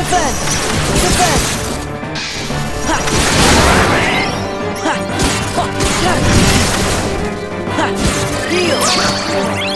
Defend! Defend! Ha! Ha! Ha! Ha! Heal!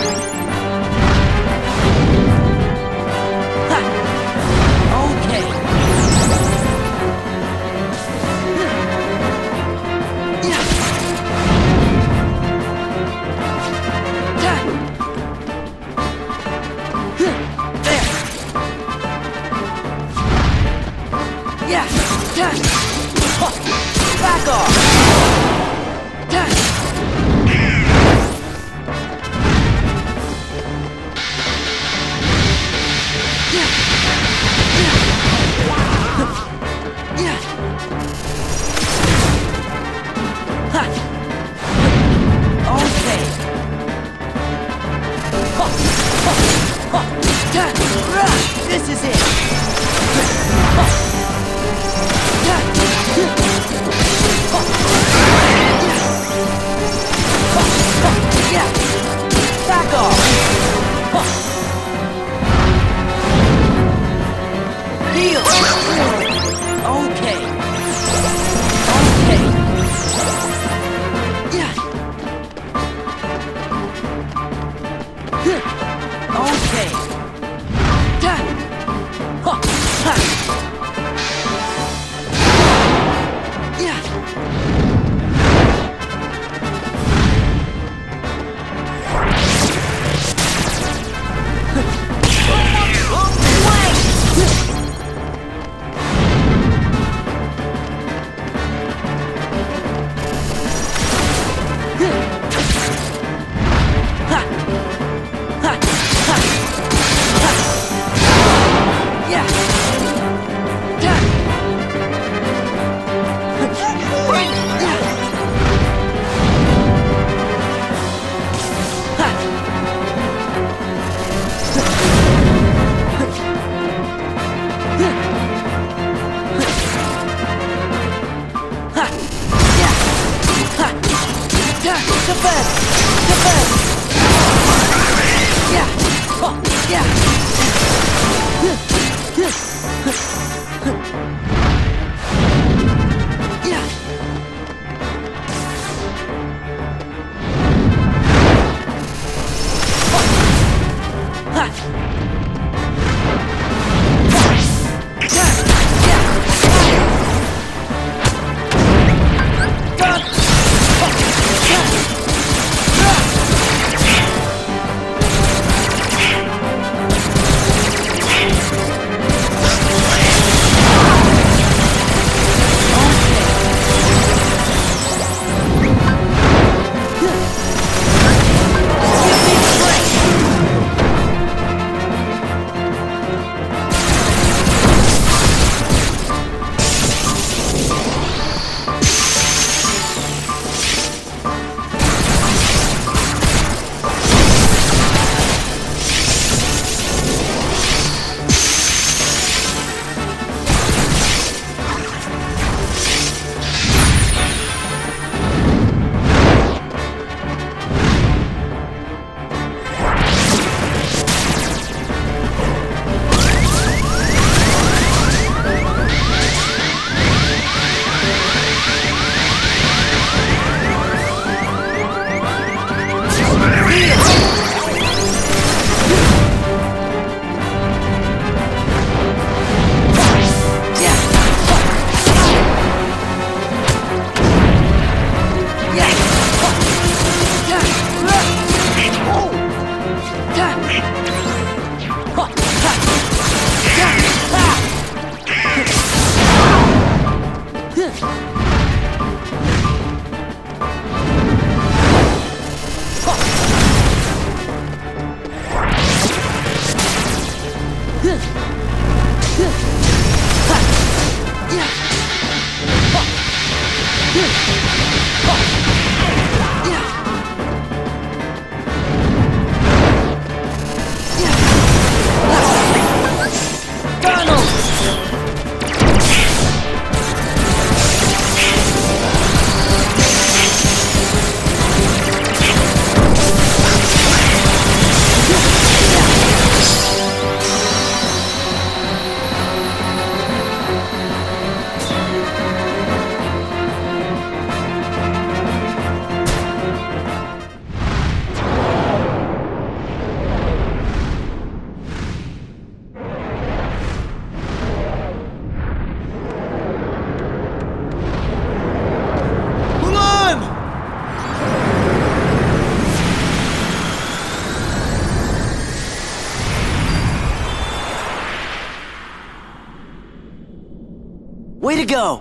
Way to go!